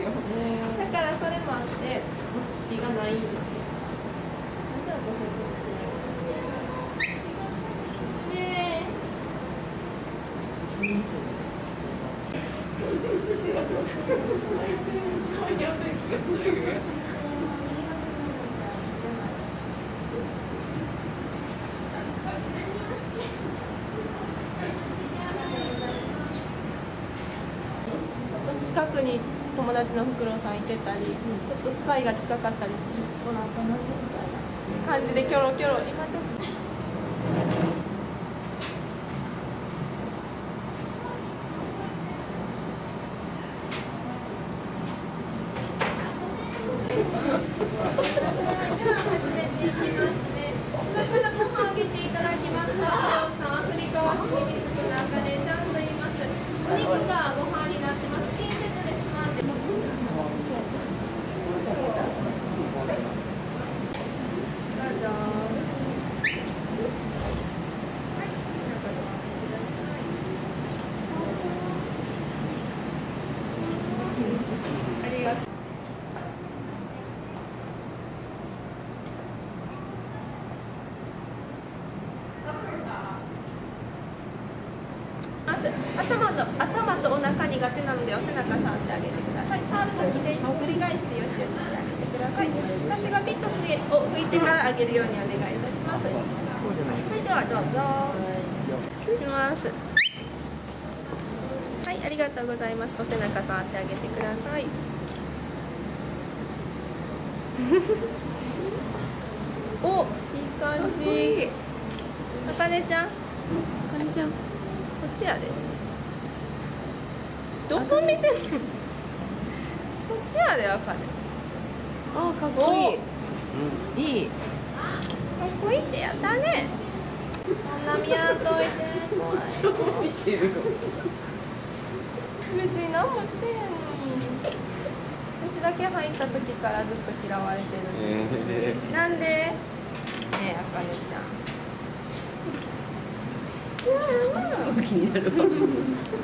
よ。だからそれもあって落ち着きがないんですよ。なんで私のねえ 近くに友達のフクロウさんいてたり、ちょっとスカイが近かったりほらこのみたいな感じでキョロキョロ今ちょっと。では始めていきますね。今からご飯あげていただきます。お父さん、アフリカワシミミズクの赤でちゃんと言います。お肉がご飯になってます。ピンセットでつまんで。どうぞ。ありがとう。ます頭の頭とお腹苦手なのでお背中触ってあげてください。触る先で繰り返してよしよししてあげてください。私がピッと笛を吹いてからあげるようにお願いいたします。それではどうぞ。いきますはいありがとうございます。お背中触ってあげてください。おいい感じ。あかねちゃん？こんにちは。こっちやで。どこ見てんの？こっちやで、あかね。あかっこいい。いい。かっこいいってやったね。こんな見やんといて。怖い。見てるの。別に何もしてへんのに。私だけ入った時からずっと嫌われてるんです。えなんで？ねえ、あかねちゃん。いやー、あっちが気になるわ。